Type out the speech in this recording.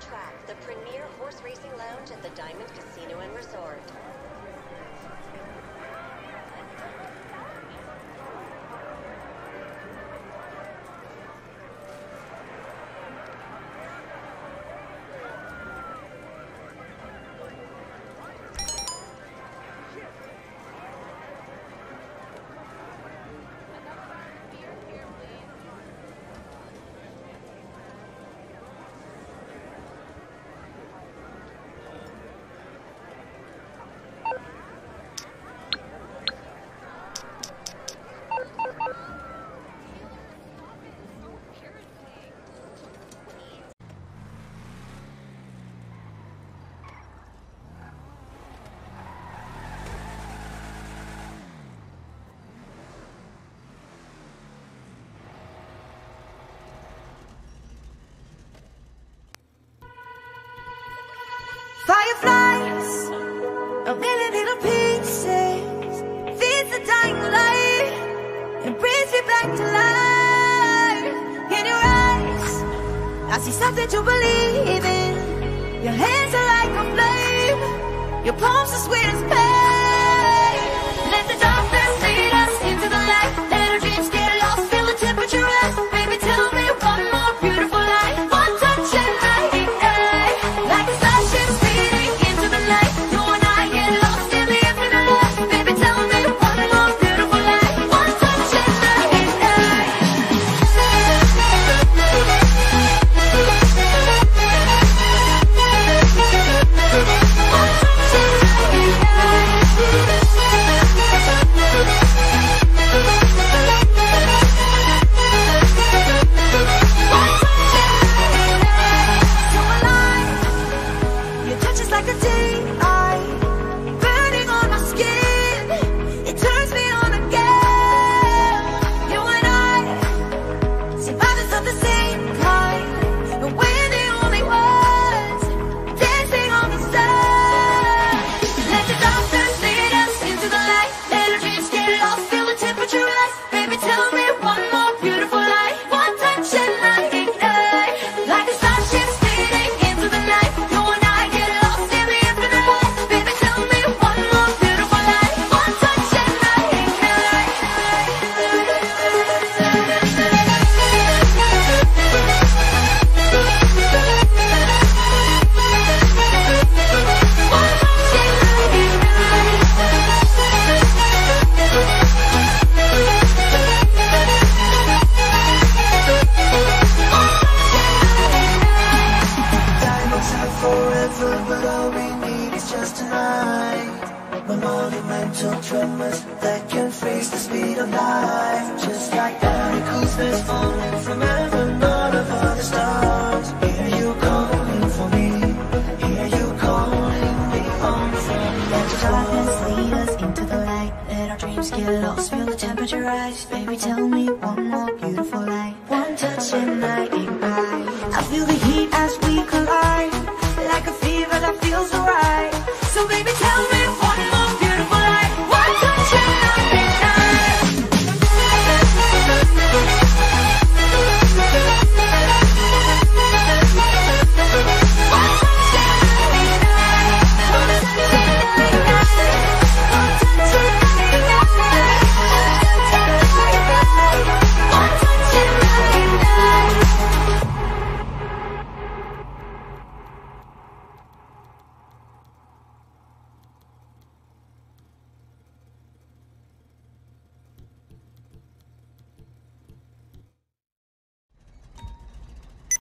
Track, the premier horse racing lounge at the Diamond Casino and Resort. Fireflies, a million little pieces, feeds the dying light and brings me back to life. In your eyes, I see something to believe in. Your hands are like a flame, your palms are sweet as is like a daylight, tonight. My monumental tremors that can face the speed of light. Just like particles that's falling from heaven, out of the stars. Hear you calling for me. Hear you calling me on from Let the darkness lead us into the light. Let our dreams get lost, feel the temperature rise. Baby, tell me one more beautiful light One touch and I ignite. I feel the heat as we